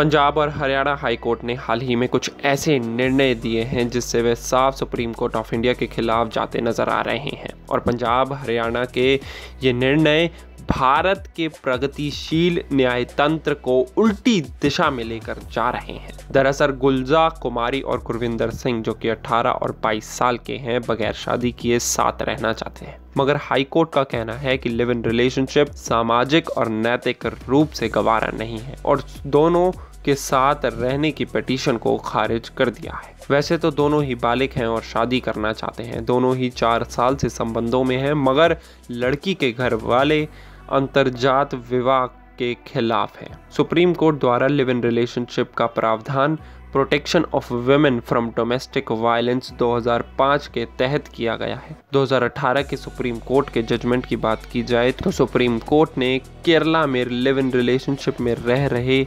पंजाब और Haryana high court ने हाल ही में कुछ ऐसे निर्णय दिए हैं जिससे वे साफ़ सुप्रीम कोर्ट ऑफ़ इंडिया के खिलाफ जाते नज़र आ रहे हैं। और पंजाब, हरियाणा के ये निर्णय भारत के प्रगतिशील न्यायतंत्र को उल्टी दिशा में लेकर जा रहे हैं। दरअसल गुलजा कुमारी और गुरविंदर सिंह, जो कि 18 और 22 साल के हैं, बगैर शादी किए साथ रहना चाहते हैं। मगर हाई कोर्ट का कहना है कि लिव इन रिलेशनशिप सामाजिक और नैतिक रूप से गवारा नहीं है और दोनों के साथ रहने की पिटीशन को खारिज कर दिया है। वैसे तो दोनों ही बालिक हैं और शादी करना चाहते हैं। दोनों ही चार साल से संबंधों में हैं, मगर लड़की के घर वाले अंतरजात विवाह के खिलाफ है। सुप्रीम कोर्ट द्वारा लिव इन रिलेशनशिप का प्रावधान, protection of women from domestic violence 2005 के तहत किया गया है। 2018 के सुप्रीम कोर्ट के जजमेंट की बात की जाए तो सुप्रीम कोर्ट ने केरला में लिव इन रिलेशनशिप में रह रहे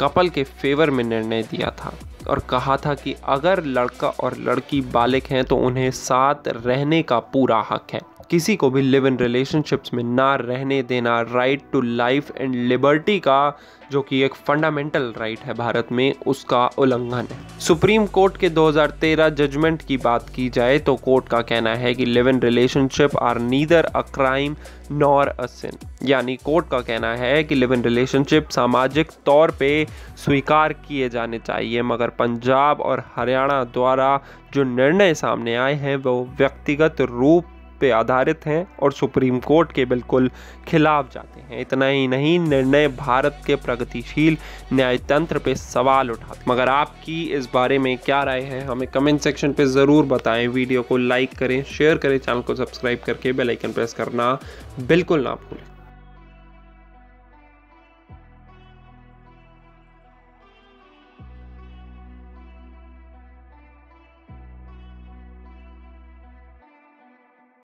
कपल के फेवर में निर्णय दिया था और कहा था कि अगर लड़का और लड़की बालिक हैं तो उन्हें साथ रहने का पूरा हक है। किसी को भी लिव इन रिलेशनशिप्स में ना रहने देना right to life and liberty का, जो कि एक फंडामेंटल राइट है भारत में, उसका उल्लंघन है। सुप्रीम कोर्ट के 2013 जजमेंट की बात की जाए तो कोर्ट का कहना है कि live in relationship are neither a crime nor a sin यानी कोर्ट का कहना है कि लिव इन रिलेशनशिप सामाजिक तौर पे स्वीकार किए जाने चाहिए, मगर पंजाब और हरियाणा द्वारा जो निर्णय सामने आए हैं, वो व्यक्तिगत रूप पे आधारित हैं और सुप्रीम कोर्ट के बिल्कुल खिलाफ जाते हैं। इतना ही नहीं, निर्णय भारत के प्रगतिशील न्यायतंत्र पे सवाल उठाते मगर आपकी इस बारे में क्या राय है, हमें कमेंट सेक्शन पे ज़रूर बताएँ। वीडियो को लाइक करें, शेयर करें, चैनल को सब्सक्राइब करके बेलाइकन प्रेस करना बिल्कुल ना भूलें।